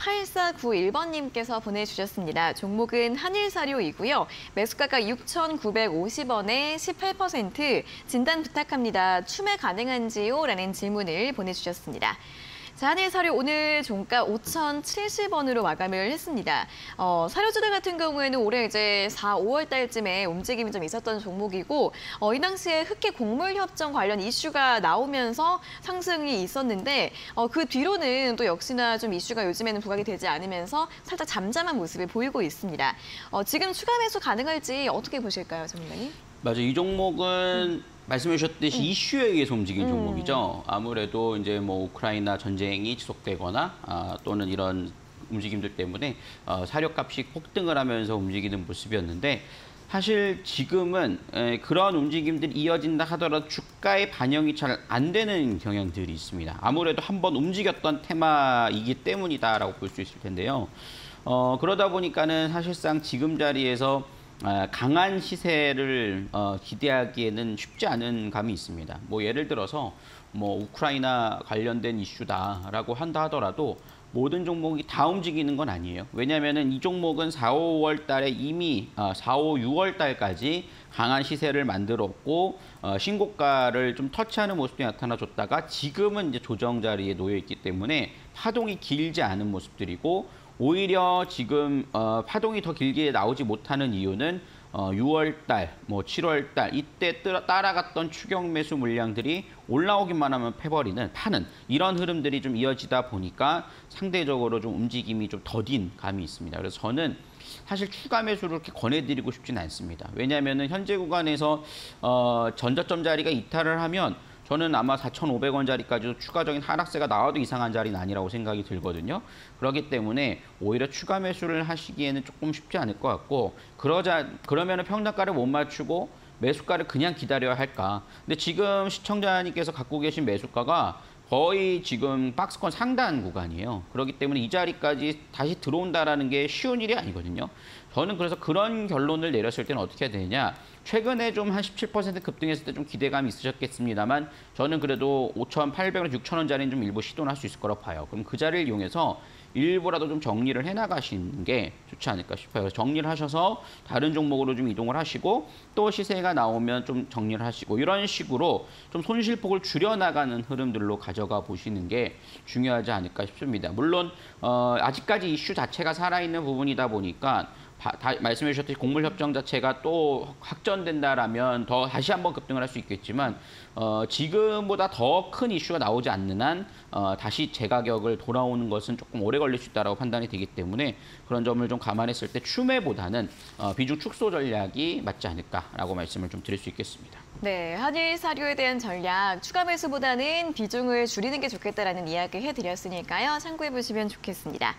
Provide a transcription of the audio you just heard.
8491번님께서 보내주셨습니다. 종목은 한일사료이고요. 매수가가 6,950원에 18% 진단 부탁합니다. 추매 가능한지요? 라는 질문을 보내주셨습니다. 자, 한일 사료 오늘 종가 5,070원으로 마감을 했습니다. 어, 사료주들 같은 경우에는 올해 이제 4, 5월 달쯤에 움직임이 좀 있었던 종목이고 어, 이 당시에 흑해 곡물 협정 관련 이슈가 나오면서 상승이 있었는데 어, 그 뒤로는 또 역시나 좀 이슈가 요즘에는 부각이 되지 않으면서 살짝 잠잠한 모습을 보이고 있습니다. 어, 지금 추가 매수 가능할지 어떻게 보실까요, 전문가님? 맞아요. 이 종목은 말씀해 주셨듯이 이슈에 의해서 움직인 음. 종목이죠. 아무래도 이제 뭐 우크라이나 전쟁이 지속되거나 아, 또는 이런 움직임들 때문에 어, 사료값이 폭등을 하면서 움직이는 모습이었는데 사실 지금은 에, 그런 움직임들이 이어진다 하더라도 주가에 반영이 잘 안 되는 경향들이 있습니다. 아무래도 한번 움직였던 테마이기 때문이다라고 볼 수 있을 텐데요. 어, 그러다 보니까는 사실상 지금 자리에서 아, 강한 시세를 어, 기대하기에는 쉽지 않은 감이 있습니다. 뭐 예를 들어서 뭐 우크라이나 관련된 이슈다라고 한다 하더라도 모든 종목이 다 움직이는 건 아니에요. 왜냐하면 이 종목은 4, 5월 달에 이미 아, 4, 5, 6월 달까지 강한 시세를 만들었고 어, 신고가를 좀 터치하는 모습도 나타나줬다가 지금은 이제 조정 자리에 놓여 있기 때문에 파동이 길지 않은 모습들이고 오히려 지금 어, 파동이 더 길게 나오지 못하는 이유는 어, 6월 달, 뭐 7월 달 이때 뜨- 따라갔던 추격 매수 물량들이 올라오기만 하면 패버리는 파는 이런 흐름들이 좀 이어지다 보니까 상대적으로 좀 움직임이 좀 더딘 감이 있습니다. 그래서 저는 사실 추가 매수를 그렇게 권해드리고 싶지는 않습니다. 왜냐하면 현재 구간에서 어, 전저점 자리가 이탈을 하면 저는 아마 4,500원짜리까지도 추가적인 하락세가 나와도 이상한 자리는 아니라고 생각이 들거든요. 그렇기 때문에 오히려 추가 매수를 하시기에는 조금 쉽지 않을 것 같고 그러자 그러면은 평단가를 못 맞추고 매수가를 그냥 기다려야 할까? 근데 지금 시청자님께서 갖고 계신 매수가가 거의 지금 박스권 상단 구간이에요. 그렇기 때문에 이 자리까지 다시 들어온다라는 게 쉬운 일이 아니거든요. 저는 그래서 그런 결론을 내렸을 때는 어떻게 해야 되냐. 최근에 좀 한 17% 급등했을 때 좀 기대감이 있으셨겠습니다만 저는 그래도 5,800원, 6,000원짜리는 좀 일부 시도는 할 수 있을 거라고 봐요. 그럼 그 자리를 이용해서 일부라도 좀 정리를 해나가시는 게 좋지 않을까 싶어요. 정리를 하셔서 다른 종목으로 좀 이동을 하시고 또 시세가 나오면 좀 정리를 하시고 이런 식으로 좀 손실폭을 줄여나가는 흐름들로 가져가 보시는 게 중요하지 않을까 싶습니다. 물론 어, 아직까지 이슈 자체가 살아있는 부분이다 보니까 바- 다, 말씀해 주셨듯이 곡물 협정 자체가 또 확전된다라면 더 다시 한번 급등을 할 수 있겠지만 어, 지금보다 더 큰 이슈가 나오지 않는 한 어, 다시 재가격을 돌아오는 것은 조금 오래 걸릴 수 있다고 판단이 되기 때문에 그런 점을 좀 감안했을 때 추매보다는 어, 비중 축소 전략이 맞지 않을까라고 말씀을 좀 드릴 수 있겠습니다. 네, 한일 사료에 대한 전략, 추가 매수보다는 비중을 줄이는 게 좋겠다라는 이야기 해드렸으니까요. 참고해 보시면 좋겠습니다.